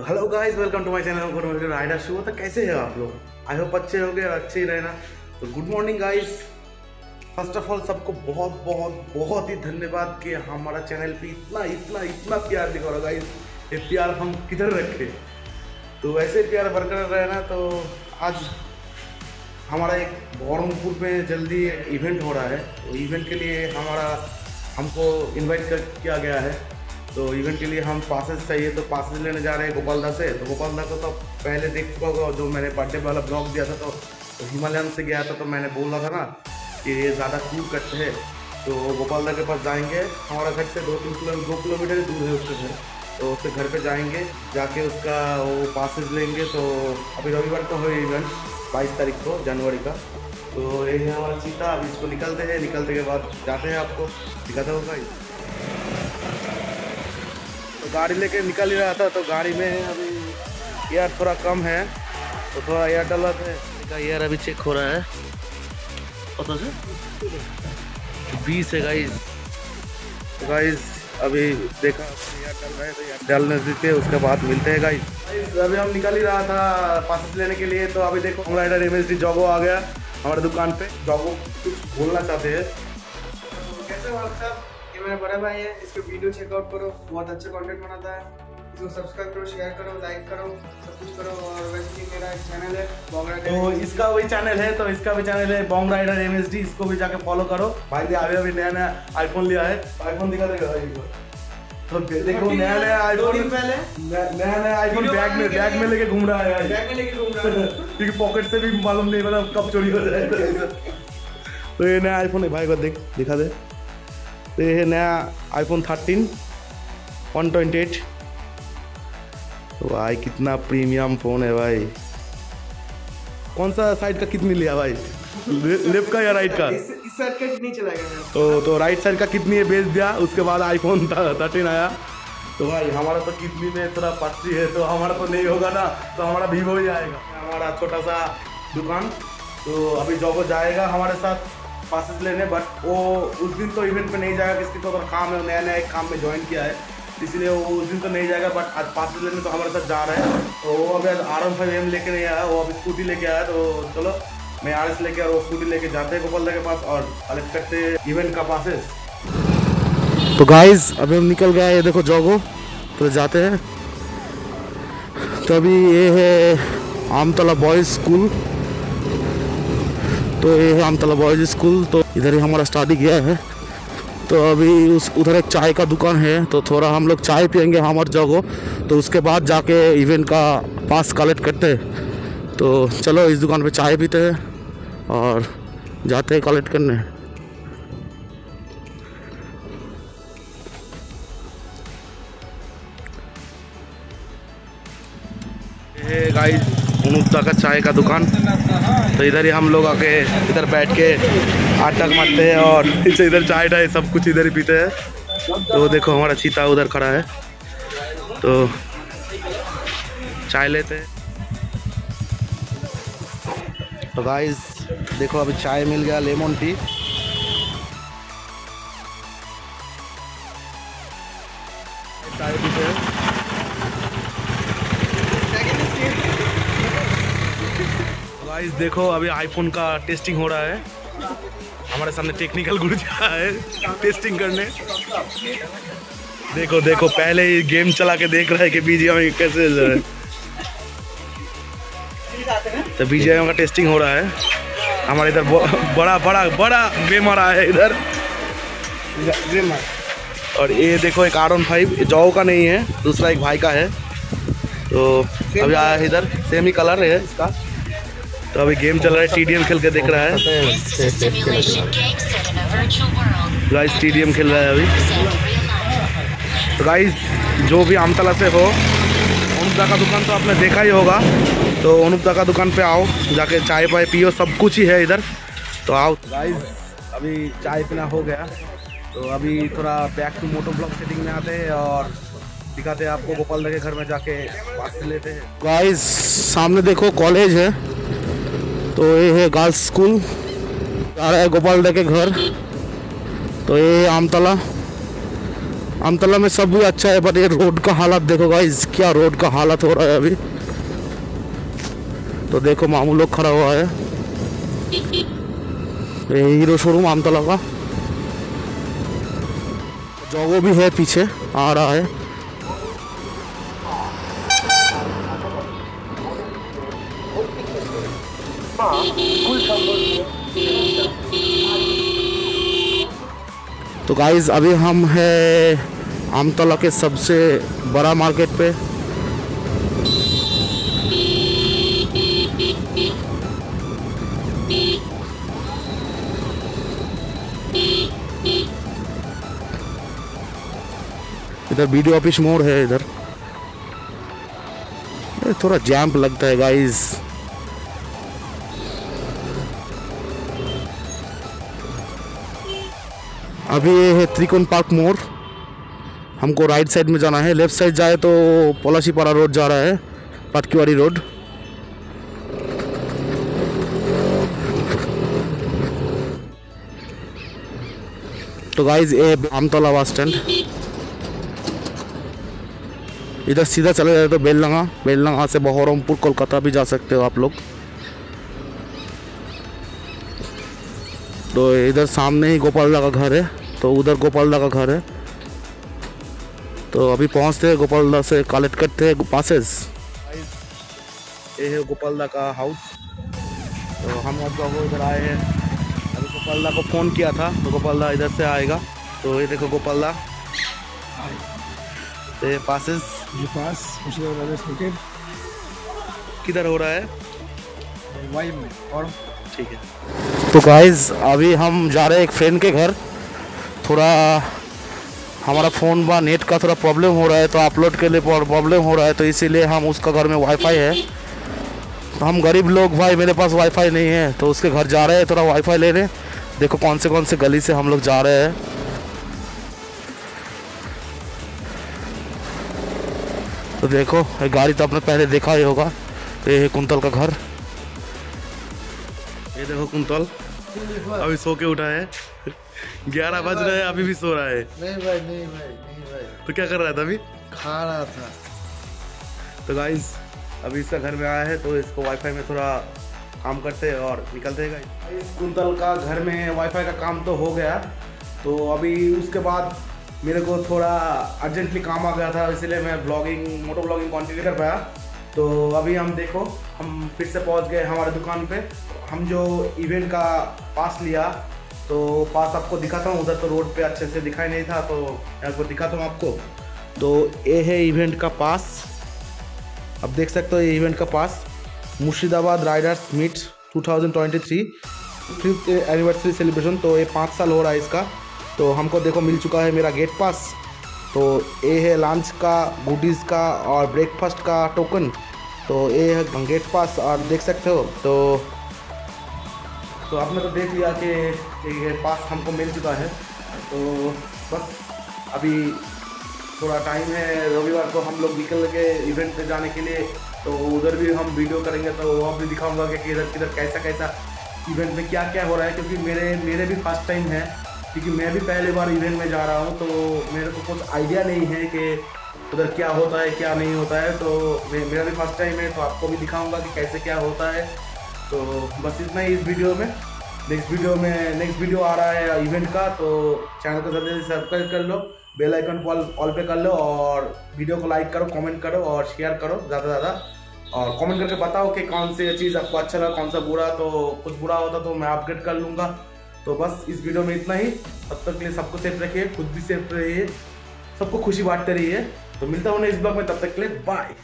Guys welcome to my channel rider show तो कैसे हैं आप लोग? आई होप अच्छे होंगे और अच्छे ही रहना। तो good morning guys first of all सबको बहुत बहुत बहुत ही धन्यवाद कि हमारा चैनल पे इतना इतना इतना प्यार दिखा रहा गाइस ये प्यार हम किधर रखे? तो वैसे प्यार बरकरार रहना तो आज हमारा एक बहरमपुर में जल्दी इवेंट हो रहा है। तो इवेंट के लिए हमारा, हमको इन्वाइट कर, किया गया है। तो इवेंट के लिए हम पासेस चाहिए तो पासेस लेने जा रहे हैं गोपाल गोपालदा से। तो गोपाल गोपालदा को तो पहले देख चुका होगा जो मैंने बर्थडे वाला ब्लॉग दिया था तो, तो हिमालयन से गया था तो मैंने बोल था ना कि ये ज़्यादा दूर कट है। तो गोपाल गोपालदा के पास जाएँगे हमारा घर से दो तीन किलोमीटर दो किलोमीटर दूर है उसके घर। तो उसके घर पे जाएँगे जाके उसका वो पासेस लेंगे। तो अभी रविवार को है इवेंट बाईस तारीख को जनवरी का। तो ये है हमारा चीता अभी इसको निकलते हैं निकलते के बाद जाते हैं आपको। दिखाता होगा तो गाड़ी लेके निकल ही रहा था तो गाड़ी में अभी एयर थोड़ा कम है तो थोड़ा एयर डला है एयर अभी चेक हो रहा है। कत से बीस है गाइस तो गाइज़ अभी देखा एयर डल रहा है तो एयर डालने दीजिए उसके बाद मिलते हैं गाइस अभी हम निकल ही रहा था पासेस लेने के लिए तो अभी देखो राइडर एम एस डी जॉगो आ गया। हमारे दुकान पे जॉगो कुछ बोलना चाहते हैं। कैसे आप सब? ये मेरा बड़ा भाई है। इसको वीडियो चेकआउट करो। बहुत अच्छा कंटेंट बनाता है। इसको सब्सक्राइब करो शेयर करो लाइक करो सब कुछ करो और वैसे भी मेरा एक चैनल है तो इसका वही चैनल है तो इसका भी चैनल है बॉम्ब राइडर एम इसको भी जाके फॉलो करो। भाई ने अभी अभी नया नया आईफोन लिया है। आईफोन दिखा देगा भाई तो देखो नया नया आईफोन पहले। नया नया आईफोन बैग में बैग में लेके घूम रहा है बैग में लेके घूम रहा है। क्योंकि पॉकेट से भी मालूम नहीं मतलब कब चोरी हो जाए तो ये नया आईफोन है भाई को देख दिखा दे। तो ये है नया iPhone thirteen one twenty eight भाई कितना प्रीमियम फ़ोन है भाई। कौन सा साइड का कितनी लिया भाई? लेफ़्ट का या राइट का? इस इस साइड का चलाएगा मेरा तो तो राइट साइड का कितनी है बेच दिया? उसके बाद आईफोन थर्टीन आया। तो भाई हमारा तो कितनी में थोड़ा पच्ची है? तो हमारा तो नहीं होगा ना? तो हमारा वीवो ही आएगा। हमारा छोटा सा दुकान। तो अभी जॉबो जाएगा हमारे साथ। पासेस लेने बट वो उस दिन तो इवेंट पे नहीं जाएगा, किसकी तो अगर काम है नया नया एक काम में ज्वाइन किया है। इसलिए वो उस दिन तो नहीं जाएगा बट आज पासेस लेने तो हमारे साथ जा रहा है। तो वो अभी आज आर एम फाइव एम लेके नहीं आया, वो अभी स्कूटी लेके आया तो चलो, मैं आर एस लेके और वो स्कूटी लेके जाते हैं गोपालदा के पास और अलग करते इवेंट का पासेस तो गाइज़ अभी हम निकल गए ये देखो जॉगो तो जाते हैं। तो अभी ये है आमतला बॉयज़ स्कूल तो ये है आमतला बॉयज़ स्कूल तो इधर ही हमारा स्टडी किया है। तो अभी उस, उधर एक चाय का दुकान है तो थोड़ा हम लोग चाय पियेंगे हमारे जगह। तो उसके बाद जाके इवेंट का पास कलेक्ट करते हैं। तो चलो इस दुकान पे चाय पीते हैं और जाते हैं कलेक्ट करने। गाइस उनुक्ता का चाय का दुकान। तो इधर ही हम लोग आके इधर बैठ के आटक मारते हैं और इसे इधर चाय टाय सब कुछ इधर ही पीते हैं। तो देखो हमारा चीता उधर खड़ा है। तो चाय लेते हैं। तो गाइस देखो अभी चाय मिल गया लेमन टी गाइस देखो अभी आईफोन का टेस्टिंग हो रहा है। हमारे सामने टेक्निकल गुरु है टेस्टिंग करने। देखो देखो पहले ही गेम चला के देख रहा है कि बीजीएम कैसे जो है। तो बीजीएम का टेस्टिंग हो रहा है। हमारे इधर बड़ा बड़ा बड़ा गेम आ रहा है इधर। और ये देखो एक आर फाइव जॉ का नहीं है दूसरा एक भाई का है। तो अभी आया इधर सेम ही कलर है इसका। तो अभी गेम चल रहा है टीडीएम खेल के देख रहा है. गाइस टीडीएम खेल रहा है अभी. तो गाइस जो भी आमतला से हो अनुपदा का दुकान तो आपने देखा ही होगा। तो अनुपदा का दुकान पे आओ, जाके चाय पाए पियो, सब कुछ ही है इधर। तो आओ। गाइस अभी चाय पीना हो गया। तो अभी थोड़ा back to motto block setting में आते हैं और दिखाते हैं आपको, गोपाल के घर में जाके बात लेते हैं। गाइस सामने देखो कॉलेज है। तो ये है गर्ल्स स्कूल। आ रहा है गोपाल के घर। तो ये है आमतला। अमतला में सब भी अच्छा है बट ये रोड का हालत देखो गाइस क्या रोड का हालत हो रहा है अभी। तो देखो मामू लोग खड़ा हुआ है। ये हीरो शोरूम आमतला का। जॉगो भी है पीछे, आ रहा है। तो गाइज़ अभी हम है आमतला के सबसे बड़ा मार्केट पे। इधर वीडियो ऑफ़िस मोड़ है इधर। थोड़ा जैम्प लगता है गाइस अभी ये है त्रिकोण पार्क मोड़। हमको राइट साइड में जाना है। लेफ़्ट साइड जाए तो पलाशीपाड़ा रोड जा रहा है पाटकीवाड़ी रोड तो गाइज़ ये आमतला बस स्टैंड इधर सीधा चले जाए तो बेललंगा बेललंगा से बहरमपुर, कोलकाता भी जा सकते हो आप लोग। तो इधर सामने ही गोपाल का घर है। तो उधर गोपालदा का घर है। तो अभी पहुँचते हैं गोपालदा से कलेक्ट करते हैं पासेस। ये है गोपालदा का हाउस तो हम अब लोग इधर आए हैं। अभी गोपालदा को फ़ोन किया था तो गोपालदा इधर से आएगा। तो ये देखो गोपालदा तो ये पासेस। ये पास किधर हो रहा है? वाई में और? ठीक है। तो गाइज़ अभी हम जा रहे हैं एक फ्रेंड के घर। थोड़ा, हमारा फ़ोन व नेट का थोड़ा प्रॉब्लम हो रहा है तो अपलोड के लिए प्रॉब्लम हो रहा है तो इसीलिए हम उसका घर में वाईफाई है। तो हम गरीब लोग भाई, मेरे पास वाईफाई नहीं है तो उसके घर जा रहे हैं, थोड़ा वाईफाई लेने देखो कौन से कौन से गली से हम लोग जा रहे हैं। तो देखो, ये गाड़ी तो आपने पहले देखा ही होगा तो ये है कुंतल का घर। ये देखो कुंतल, अभी सो के उठा है। ग्यारह बज रहे हैं अभी भी सो रहा है। नहीं भाई नहीं भाई नहीं भाई। तो क्या कर रहा था अभी खा रहा था। तो गाइस अभी इसका घर में आया है तो इसको वाईफाई में थोड़ा काम करते हैं और निकलते हैं गाइस इस कुंतल का घर में वाईफाई का काम तो हो गया। तो अभी उसके बाद मेरे को थोड़ा अर्जेंटली काम आ गया था इसलिए मैं ब्लॉगिंग मोटो ब्लॉगिंग कंटिन्यू कर पाया तो अभी हम देखो हम फिर से पहुँच गए हमारे दुकान पे। हम जो इवेंट का पास लिया तो पास आपको दिखाता हूँ, उधर तो रोड पे अच्छे से दिखाई नहीं था तो यहाँ पर दिखाता हूँ आपको। तो ये है इवेंट का पास। अब देख सकते हो ये इवेंट का पास। Murshidabad riders meet 2023 fifth anniversary celebration तो ये पाँच साल हो रहा है इसका। तो हमको देखो, मिल चुका है मेरा गेट पास। तो ये है लंच का गुडीज़ का और ब्रेकफास्ट का टोकन तो ये है गेट पास और देख सकते हो। तो तो आपने तो देख लिया कि ये पास हमको मिल चुका है। तो बस अभी थोड़ा टाइम है, रविवार को हम लोग निकल के इवेंट पे जाने के लिए तो उधर भी हम वीडियो करेंगे तो वहाँ भी दिखाऊँगा कि किधर किधर कैसा कैसा इवेंट में क्या क्या हो रहा है, क्योंकि मेरे मेरे भी फ़र्स्ट टाइम है, क्योंकि मैं भी पहली बार इवेंट में जा रहा हूँ तो मेरे को कुछ आइडिया नहीं है कि उधर क्या होता है, क्या नहीं होता है। तो मेरा भी फ़र्स्ट टाइम है तो आपको भी दिखाऊँगा कि कैसे क्या होता है। तो बस इतना ही इस वीडियो में। नेक्स्ट वीडियो में नेक्स्ट वीडियो आ रहा है इवेंट का तो चैनल को जल्दी सब्सक्राइब कर लो बेल आइकन ऑल ऑल पे कर लो और वीडियो को लाइक करो कमेंट करो और शेयर करो ज़्यादा से ज़्यादा। और कमेंट करके बताओ कि कौन सी चीज़ आपको अच्छा लगा, कौन सा बुरा तो कुछ बुरा होता तो मैं अपडेट कर लूँगा। तो बस इस वीडियो में इतना ही। तब तक के लिए सबको सेफ़ रखिए, खुद भी सेफ़ रहिए, सबको खुशी बांटते रहिए। तो मिलता हूँ नेक्स्ट ब्लॉग में, तब तक के लिए बाय